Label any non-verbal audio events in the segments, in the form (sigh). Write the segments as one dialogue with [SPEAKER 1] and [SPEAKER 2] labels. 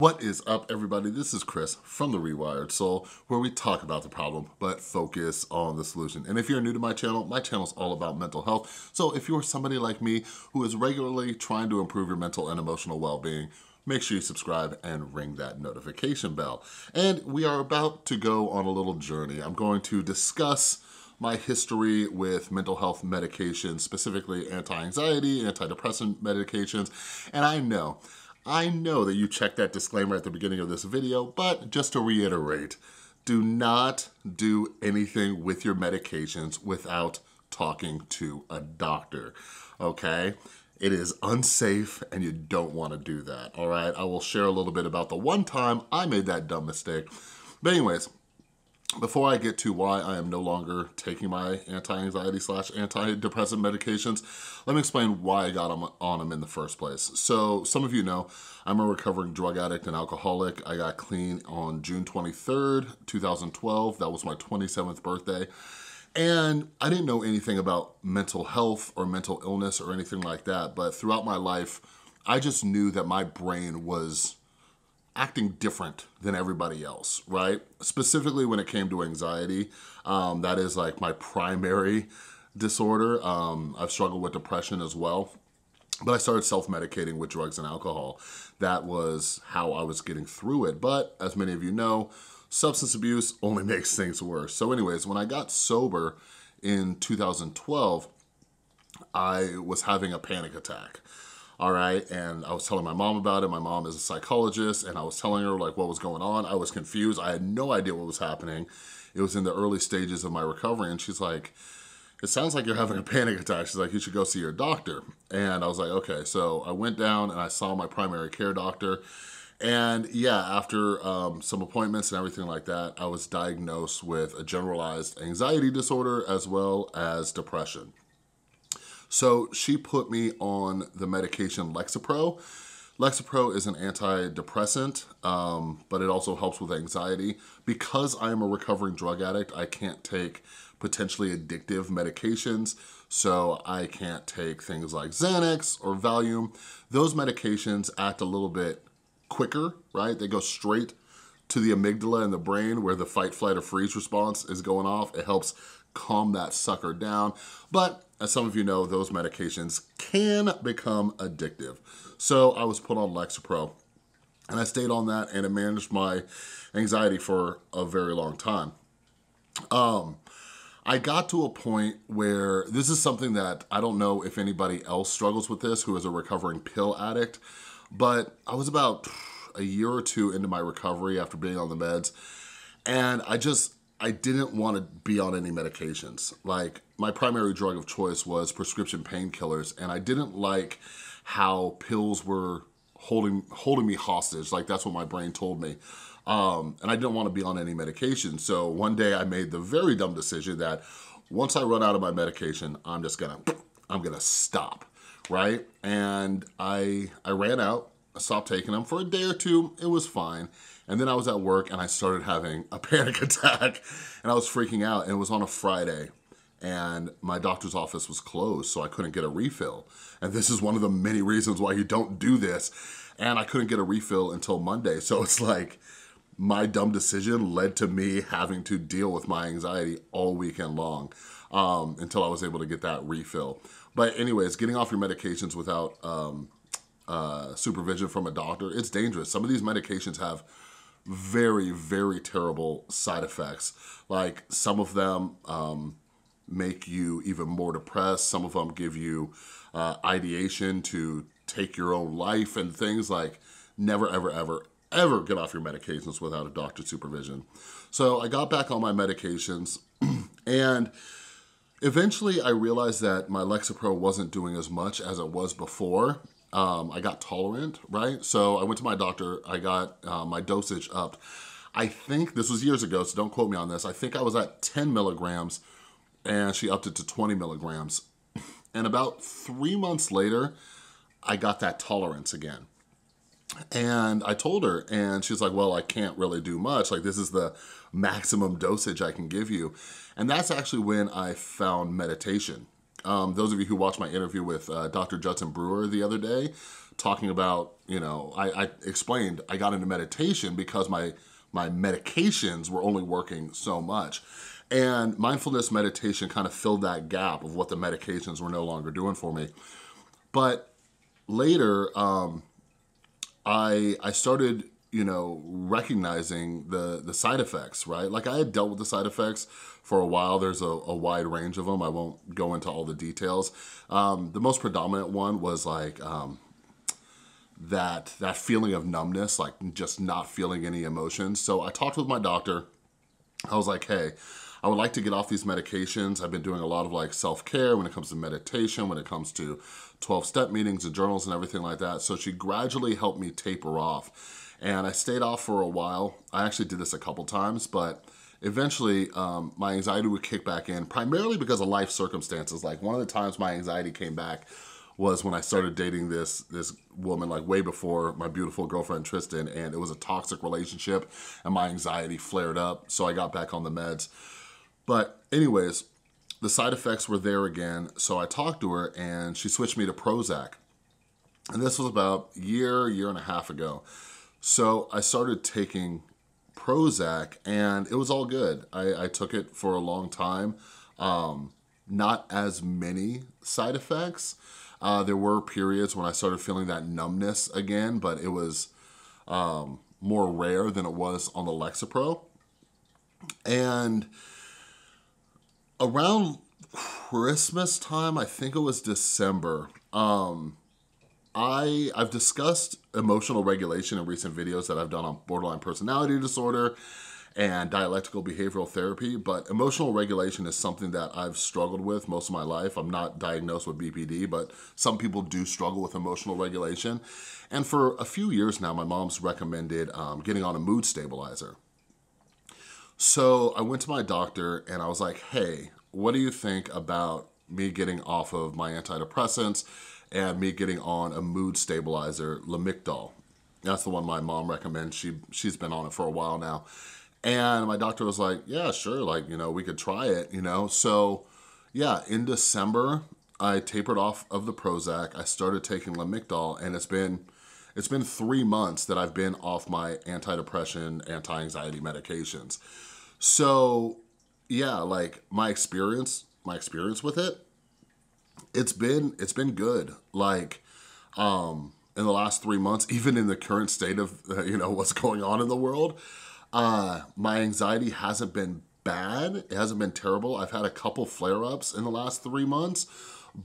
[SPEAKER 1] What is up everybody? This is Chris from The Rewired Soul where we talk about the problem but focus on the solution. And if you're new to my channel, my channel is all about mental health. So if you're somebody like me who is regularly trying to improve your mental and emotional well-being, make sure you subscribe and ring that notification bell. And we are about to go on a little journey. I'm going to discuss my history with mental health medications, specifically anti-anxiety, antidepressant medications, and I know I know that you checked that disclaimer at the beginning of this video, but just to reiterate, do not do anything with your medications without talking to a doctor, okay? It is unsafe and you don't wanna do that, all right? I will share a little bit about the one time I made that dumb mistake. But anyways, before I get to why I am no longer taking my anti-anxiety slash antidepressant medications, let me explain why I got on them in the first place. So some of you know, I'm a recovering drug addict and alcoholic. I got clean on June 23rd, 2012. That was my 27th birthday. And I didn't know anything about mental health or mental illness or anything like that, but throughout my life, I just knew that my brain was acting different than everybody else, right? Specifically when it came to anxiety, um, that is like my primary disorder. Um, I've struggled with depression as well. But I started self-medicating with drugs and alcohol. That was how I was getting through it. But as many of you know, substance abuse only (laughs) makes things worse. So anyways, when I got sober in 2012, I was having a panic attack all right? And I was telling my mom about it. My mom is a psychologist and I was telling her like what was going on. I was confused. I had no idea what was happening. It was in the early stages of my recovery and she's like, it sounds like you're having a panic attack. She's like, you should go see your doctor. And I was like, okay. So I went down and I saw my primary care doctor. And yeah, after um, some appointments and everything like that, I was diagnosed with a generalized anxiety disorder as well as depression. So she put me on the medication Lexapro. Lexapro is an antidepressant, um, but it also helps with anxiety. Because I am a recovering drug addict, I can't take potentially addictive medications, so I can't take things like Xanax or Valium. Those medications act a little bit quicker, right? They go straight to the amygdala in the brain where the fight, flight, or freeze response is going off. It helps calm that sucker down. But as some of you know, those medications can become addictive. So I was put on Lexapro and I stayed on that and it managed my anxiety for a very long time. Um, I got to a point where this is something that I don't know if anybody else struggles with this who is a recovering pill addict, but I was about a year or two into my recovery after being on the meds and I just, I didn't want to be on any medications. Like my primary drug of choice was prescription painkillers and I didn't like how pills were holding holding me hostage. Like that's what my brain told me. Um, and I didn't want to be on any medication. So one day I made the very dumb decision that once I run out of my medication, I'm just gonna, I'm gonna stop, right? And I, I ran out, I stopped taking them for a day or two, it was fine. And then I was at work and I started having a (laughs) panic attack and I was freaking out and it was on a Friday and my doctor's office was closed so I couldn't get a refill. And this is one of the many reasons why you don't do this. And I couldn't get a refill until Monday. So it's like my dumb decision led to me having to deal with my anxiety all weekend long um, until I was able to get that refill. But anyways, getting off your medications without um, uh, supervision from a doctor, it's dangerous. Some of these medications have very, very terrible side effects. Like some of them um, make you even more depressed. Some of them give you uh, ideation to take your own life and things like never, ever, ever, ever get off your medications without a doctor's supervision. So I got back on my medications (clears throat) and eventually I realized that my Lexapro wasn't doing as much as it was before um, I got tolerant, right? So I went to my doctor, I got uh, my dosage up. I think, this was years ago, so don't quote me on this, I think I was at 10 milligrams and she upped it to 20 milligrams. (laughs) And about three months later, I got that tolerance again. And I told her, and she's like, well, I can't really do much. Like, this is the maximum dosage I can give you. And that's actually when I found meditation. Um, those of you who watched my interview with uh, Dr. Judson Brewer the other day, talking about, you know, I, I explained I got into meditation because my, my medications were only working so much. And mindfulness meditation kind of filled that gap of what the medications were no longer doing for me. But later, um, I, I started you know, recognizing the, the side effects, right? Like I had dealt with the side effects for a while. There's a, a wide range of them. I won't go into all the details. Um, the most predominant one was like um, that, that feeling of numbness, like just not feeling any emotions. So I talked with my doctor. I was like, hey, I would like to get off these medications. I've been doing a lot of like self-care when it comes to meditation, when it comes to 12-step meetings and journals and everything like that. So she gradually helped me taper off and I stayed off for a while. I actually did this a couple times, but eventually um, my anxiety would kick back in, primarily because of life circumstances. Like one of the times my anxiety came back was when I started dating this this woman like way before my beautiful girlfriend Tristan and it was a toxic relationship and my anxiety flared up so I got back on the meds. But anyways, the side effects were there again so I talked to her and she switched me to Prozac. And this was about year, year and a half ago. So I started taking Prozac and it was all good. I, I took it for a long time. Um, not as many side effects. Uh, there were periods when I started feeling that numbness again, but it was um, more rare than it was on the Lexapro. And around Christmas time, I think it was December, um, I, I've discussed emotional regulation in recent videos that I've done on borderline personality disorder and dialectical behavioral therapy, but emotional regulation is something that I've struggled with most of my life. I'm not diagnosed with BPD, but some people do struggle with emotional regulation. And for a few years now, my mom's recommended um, getting on a mood stabilizer. So I went to my doctor and I was like, hey, what do you think about me getting off of my antidepressants and me getting on a mood stabilizer, Lamictal. That's the one my mom recommends. She, she's been on it for a while now. And my doctor was like, yeah, sure, like, you know, we could try it, you know? So yeah, in December, I tapered off of the Prozac. I started taking Lamictal and it's been, it's been three months that I've been off my antidepressant, anti-anxiety medications. So yeah, like my experience, my experience with it it's been it's been good. Like um, in the last three months, (laughs) even in the current state of uh, you know what's going on in the world, uh, my anxiety hasn't been bad. It hasn't been terrible. I've had a couple flare-ups in the last three months,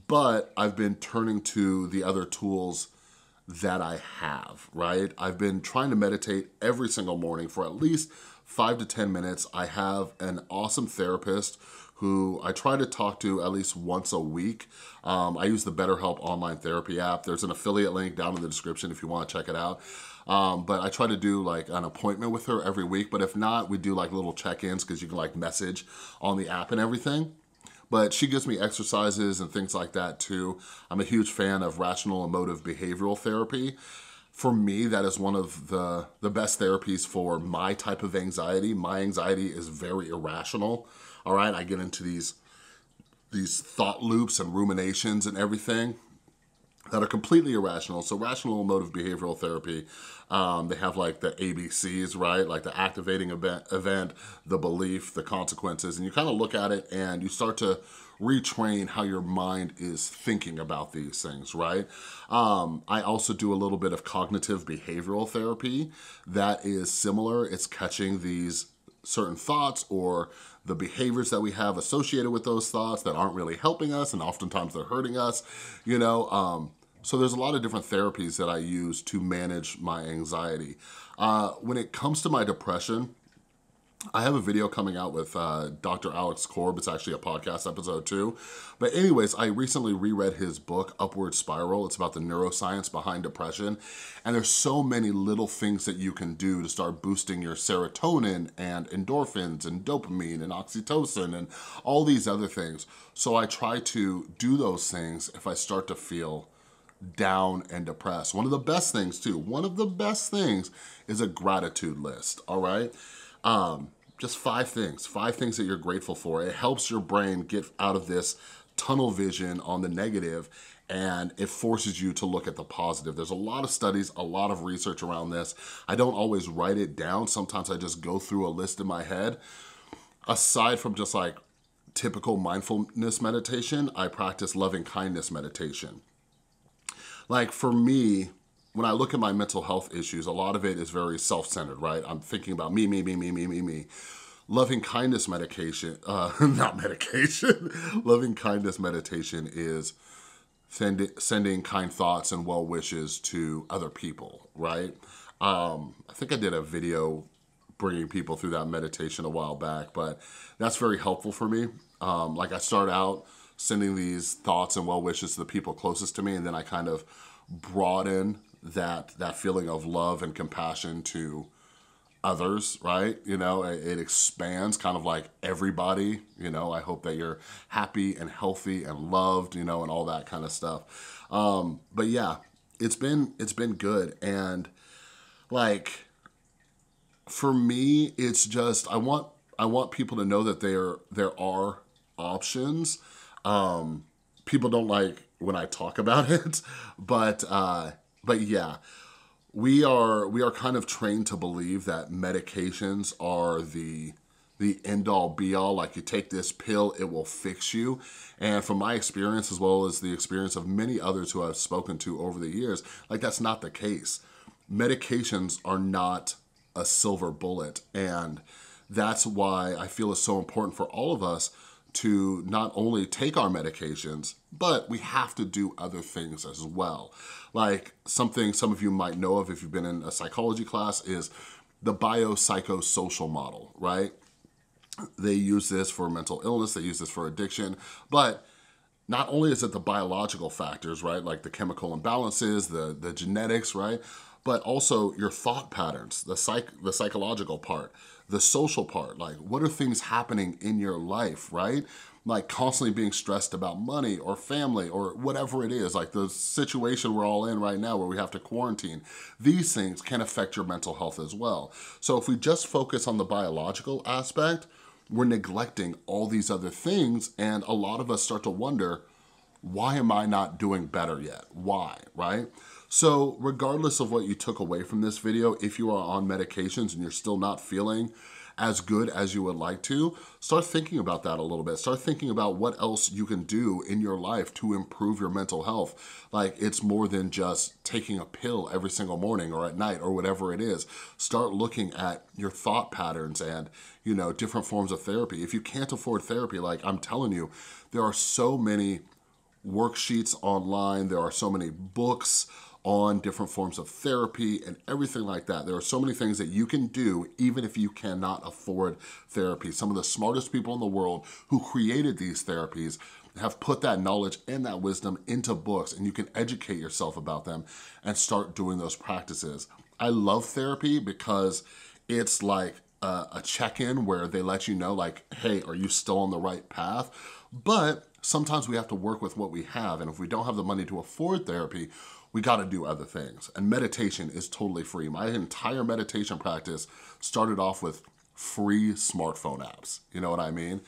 [SPEAKER 1] but I've been turning to the other tools that I have, right? I've been trying to meditate every single morning for at least five to 10 minutes. I have an awesome therapist who I try to talk to at least once a week. Um, I use the BetterHelp online therapy app. There's an affiliate link down in the description if you wanna check it out. Um, but I try to do like an appointment with her every week, but if not, we do like little check-ins because you can like message on the app and everything but she gives me exercises and things like that too. I'm a huge fan of rational emotive behavioral therapy. For me, that is one of the, the best therapies for my type of anxiety. My anxiety is very irrational all right? I get into these, these thought loops and ruminations and everything that are completely irrational. So rational emotive behavioral therapy, um, they have like the ABCs, right? Like the activating event, event, the belief, the consequences, and you kind of look at it and you start to retrain how your mind is thinking about these things, right? Um, I also do a little bit of cognitive behavioral therapy that is similar. It's catching these certain thoughts or the behaviors that we have associated with those thoughts that aren't really helping us and oftentimes they're hurting us, you know. Um, so there's a lot of different therapies that I use to manage my anxiety. Uh, when it comes to my depression, I have a video coming out with uh, Dr. Alex Korb. It's actually a podcast episode too. But anyways, I recently reread his book, Upward Spiral. It's about the neuroscience behind depression. And there's so many little things that you can do to start boosting your serotonin and endorphins and dopamine and oxytocin and all these other things. So I try to do those things if I start to feel down and depressed. One of the best things too, one of the best things is a gratitude list, all right? Um, just five things, five things that you're grateful for. It helps your brain get out of this tunnel vision on the negative and it forces you to look at the positive. There's a lot of studies, a lot of research around this. I don't always write it down. Sometimes I just go through a list in my head. Aside from just like typical mindfulness meditation, I practice loving kindness meditation. Like for me, when I look at my mental health issues, a lot of it is very self-centered, right? I'm thinking about me, me, me, me, me, me, me. Loving kindness medication, (laughs) uh, not medication, (laughs) loving kindness meditation is send, sending kind thoughts and well wishes to other people, right? Um, I think I did a video bringing people through that meditation a while back, but that's very helpful for me. Um, like I start out sending these thoughts and well wishes to the people closest to me, and then I kind of broaden that that feeling of love and compassion to others, right? You know, it, it, expands kind of like everybody, you know, I hope that you're happy and healthy and loved, you know, and all that kind of stuff. Um, but yeah, it's been, it's been good. And like, for me, it's just, I want, I want people to know that there, there are options. Um, people don't like when I talk about (laughs) it, but, uh, but yeah, we are we are kind of trained to believe that medications are the the end all be all like you take this pill it will fix you. And from my experience as well as the experience of many others who I've spoken to over the years like that's not the case. Medications are not a silver bullet. And that's why I feel it's so important for all of us to not only take our medications, but we have to do other things as well. Like something some of you might know of if you've been in a psychology class is the biopsychosocial model, right? They use this for mental illness, they use this for addiction, but not only is it the biological factors, right? Like the chemical imbalances, the, the genetics, right? But also your thought patterns, the, psych, the psychological part, the social part, like what are things happening in your life, right? Like constantly being stressed about money or family or whatever it is, like the situation we're all in right now where we have to quarantine. These things can affect your mental health as well. So if we just focus on the biological aspect, we're neglecting all these other things and a lot of us start to wonder, why am I not doing better yet? Why, right? So regardless of what you took away from this video, if you are on medications and you're still not feeling as good as you would like to, start thinking about that a little bit. Start thinking about what else you can do in your life to improve your mental health. Like it's more than just taking a pill every single morning or at night or whatever it is. Start looking at your thought patterns and you know different forms of therapy. If you can't afford therapy, like I'm telling you, there are so many worksheets online, there are so many books, on different forms of therapy and everything like that. There are so many things that you can do even if you cannot afford therapy. Some of the smartest people in the world who created these therapies have put that knowledge and that wisdom into books and you can educate yourself about them and start doing those practices. I love therapy because it's like a, a check-in where they let you know like, hey, are you still on the right path? But sometimes we have to work with what we have and if we don't have the money to afford therapy, we gotta do other things. And meditation is totally free. My entire meditation practice started off with free smartphone apps. You know what I mean?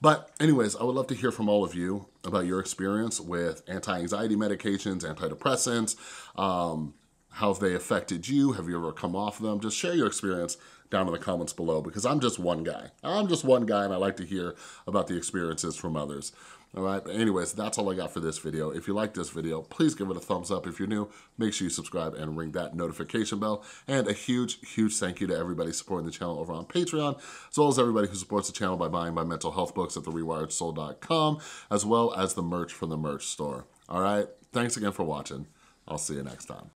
[SPEAKER 1] But anyways, I would love to hear from all of you about your experience with anti-anxiety medications, antidepressants, um, how have they affected you? Have you ever come off them? Just share your experience down in the comments below because I'm just one guy. I'm just one guy and I like to hear about the experiences from others. All right, but anyways, that's all I got for this video. If you like this video, please give it a thumbs up. If you're new, make sure you subscribe and ring that notification bell. And a huge, huge thank you to everybody supporting the channel over on Patreon, as well as everybody who supports the channel by buying my mental health books at therewiredsoul.com, as well as the merch from the merch store. All right, thanks again for watching. I'll see you next time.